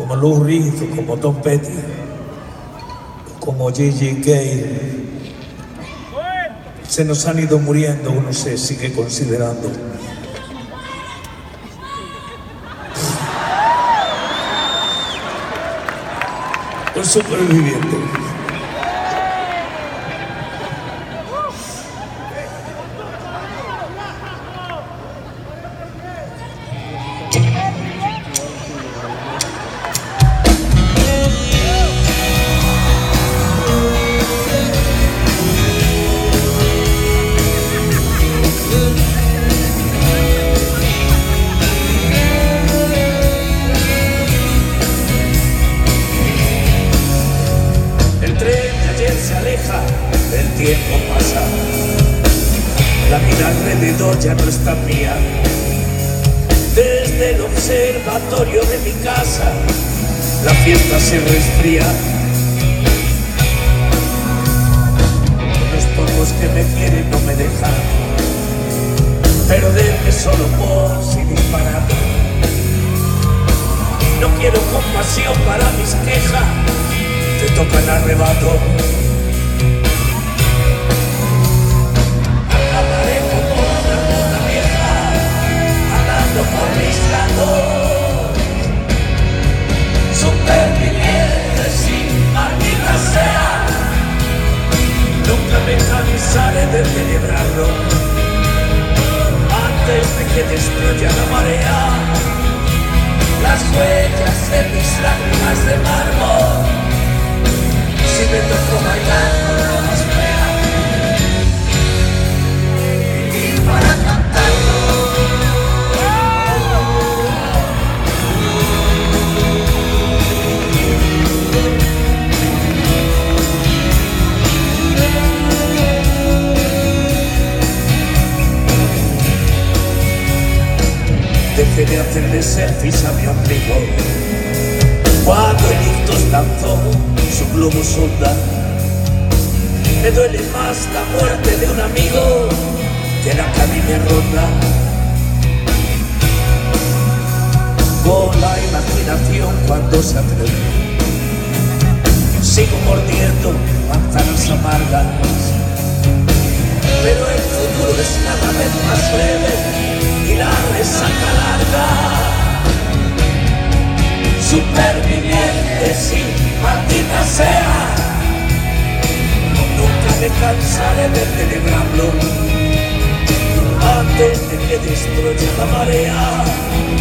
como Lou Reed, como Tom Petty, como J.J. Gale, se nos han ido muriendo, uno se sigue considerando. Un superviviente. Aleja, el tiempo pasa. La vida alrededor ya no está mía. Desde el observatorio de mi casa, la fiesta se resfría. Los pocos que me quieren no me dejan, pero denme solo por si disparar. No quiero compasión para mis quejas te toca el arrebato. Cansaré de celebrarlo. Antes de que destruya la marea, las huellas Dejé de hacerle selfies a mi ombligo cuando el ictus lanzó su globo sonda. Me duele más la muerte de un amigo que la academia ronda. Con la imaginación cuando se atreve, sigo mordiendo manzanas amargas. Pero el futuro es cada vez más breve y la superviviente, sí, maldita sea. Nunca me cansaré de celebrarlo antes de que destruya la marea.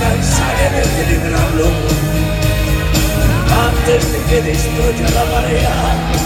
Cansaré de celebrarlo antes de que destruya la marea.